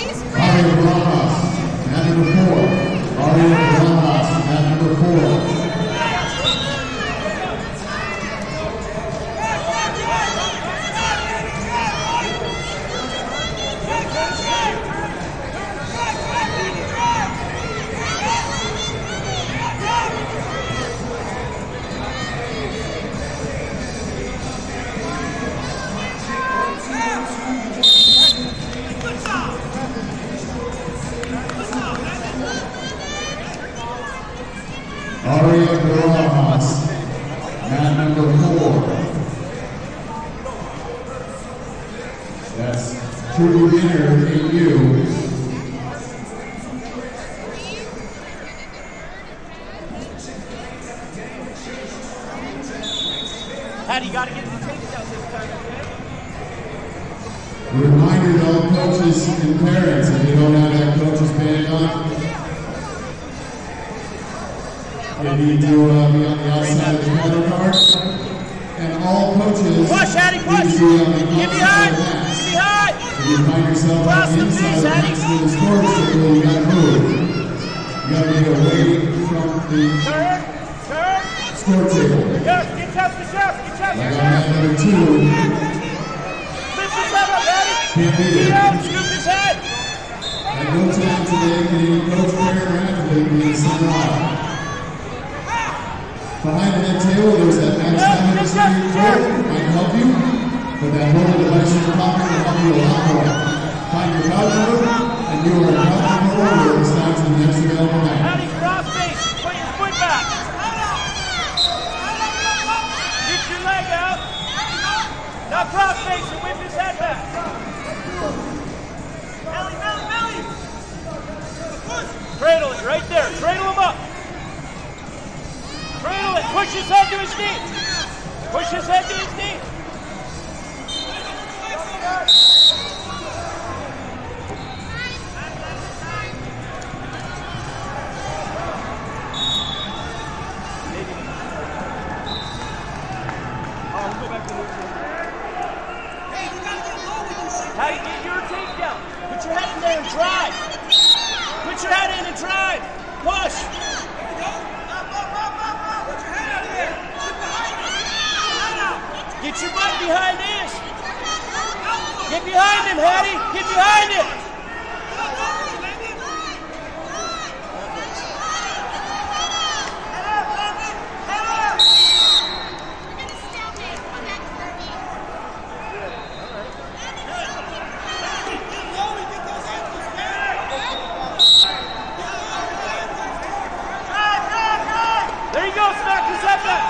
He's ready. That's true winner in you. Patty, you gotta get the takedown this time, okay? Reminder to all coaches and parents, if you don't have that coach's band on, they need to uh, be on the outside of the card. And all coaches Push, Hattie, need push! to be on the Get outside behind! of the Get mats. behind! If you find yourself on the the inside of the Hattie. mats with the score circle, you gotta move. You gotta get away from the Turn! Turn! score table. Yes, get chest to chest! Get chest to Like on chest! number two, Lift his head up, Patty! can't beat Get it. out! Scoop his head! At no time today can any coach, parent, or athlete be sent off. Behind that table, there's that Max Diamond City code, might help you, but that mobile device in your pocket will help you a lot more. And you are a couch number over this time to the next available mat. Patty, cross face! Put foot back! Get your leg out! Now and whip his head back! Belly, belly! Cradle it right there. Cradle him up. Cradle it. Push his head to his knee. Push his head to his knee. Your takedown? Put your head in there and drive. Put your head in and drive. Push. Get your butt behind this. Get behind him, Hattie. Get behind him. There you go, smack his head back.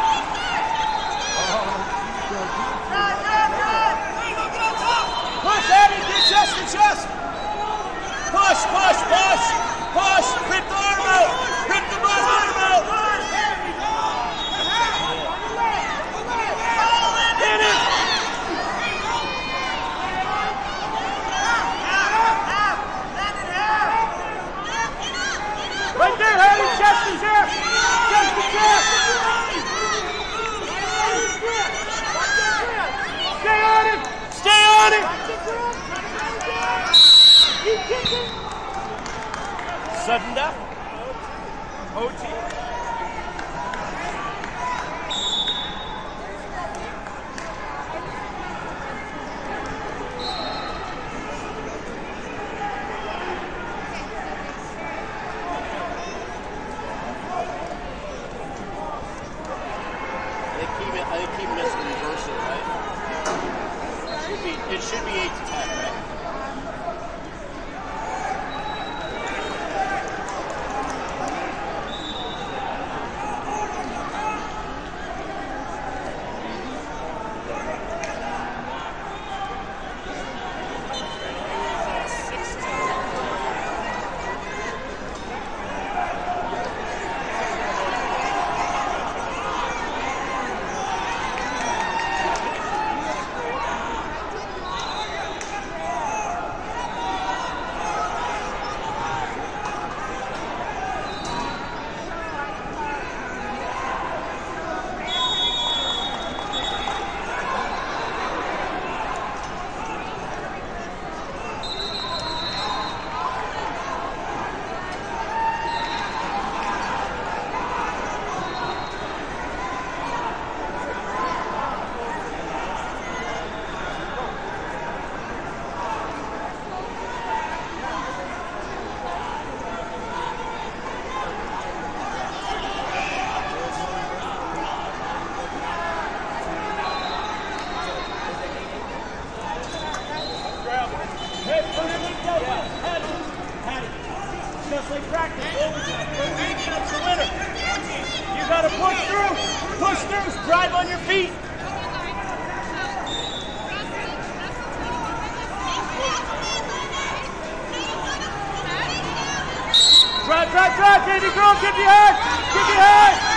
Push, Hattie. Get chest. Push, push, push. Push. Rip the arm out. Rip the butt arm out. Hit it. Right there, Hattie. Chest to chest. Chest to chest. Stay on him. Stay on him. Sudden death. OT. They keep it, I keep missing reversal, right? Should be, it should be 8 to 10, right? play practice. The winner. You got to push through. Push through. Drive on your feet. Drive, drive, drive, baby girl. Give your head. Give your head.